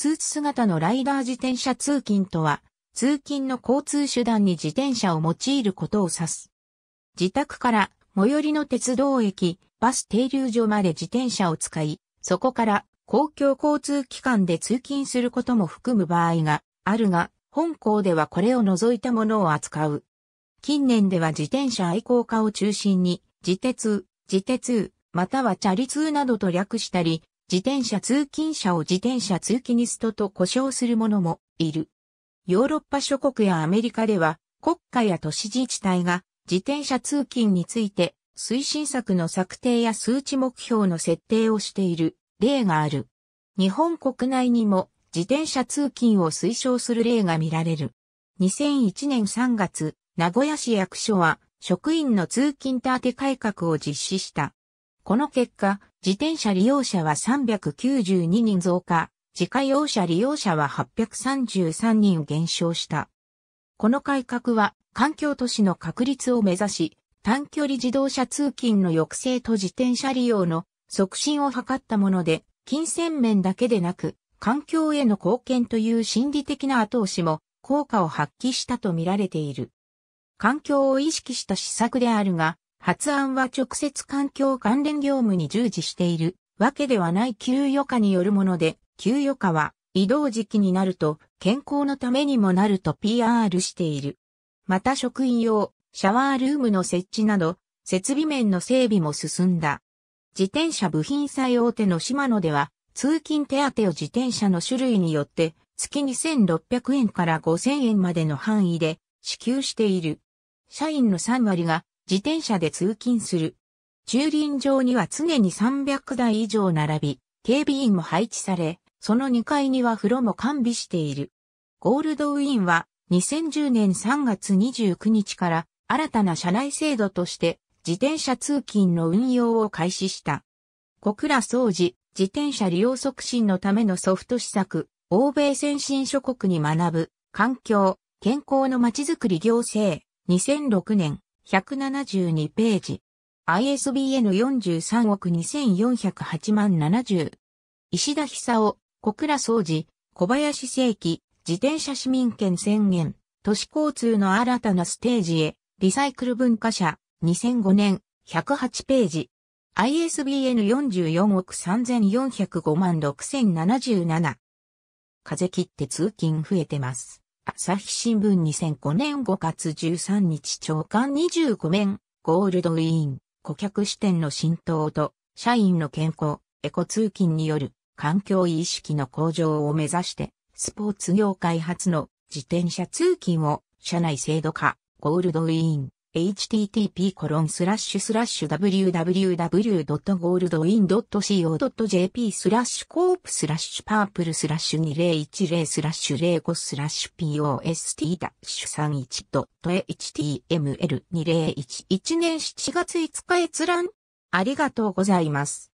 スーツ姿のライダー自転車通勤とは、通勤の交通手段に自転車を用いることを指す。自宅から最寄りの鉄道駅、バス停留所まで自転車を使い、そこから公共交通機関で通勤することも含む場合があるが、本校ではこれを除いたものを扱う。近年では自転車愛好家を中心に、自鉄、自鉄、またはチャリ通などと略したり、自転車通勤者を自転車通勤ストと呼称する者もいる。ヨーロッパ諸国やアメリカでは国家や都市自治体が自転車通勤について推進策の策定や数値目標の設定をしている例がある。日本国内にも自転車通勤を推奨する例が見られる。2001年3月、名古屋市役所は職員の通勤手当改革を実施した。この結果、自転車利用者は392人増加、自家用車利用者は833人減少した。この改革は環境都市の確立を目指し、短距離自動車通勤の抑制と自転車利用の促進を図ったもので、金銭面だけでなく、環境への貢献という心理的な後押しも効果を発揮したとみられている。環境を意識した施策であるが、発案は直接環境関連業務に従事しているわけではない給与化によるもので、給与化は移動時期になると健康のためにもなると PR している。また職員用、シャワールームの設置など、設備面の整備も進んだ。自転車部品最大手のシマノでは、通勤手当を自転車の種類によって月2600円から5000円までの範囲で支給している。社員の3割が自転車で通勤する。駐輪場には常に300台以上並び、警備員も配置され、その2階には風呂も完備している。ゴールドウィンは2010年3月29日から新たな社内制度として自転車通勤の運用を開始した。小倉掃除、自転車利用促進のためのソフト施策、欧米先進諸国に学ぶ、環境、健康のまちづくり行政、2006年、172ページ。ISBN 43億2408万70。石田久夫、小倉総司、小林正規、自転車市民権宣言、都市交通の新たなステージへ、リサイクル文化社、2005年、108ページ。ISBN 44億3405万6077。風切って通勤増えてます。朝日新聞2005年5月13日朝刊25面、ゴールドウイン、顧客視点の浸透と、社員の健康、エコ通勤による環境意識の向上を目指して、スポーツ業界初の自転車通勤を社内制度化、ゴールドウイン、http コロンスラッシュスラッシュ www.goldwin.co.jp スラッシュコープスラッシュパープルスラッシュ2010スラッシュ05スラッシュ post ダッシュ 31.html2011 年7月5日閲覧ありがとうございます。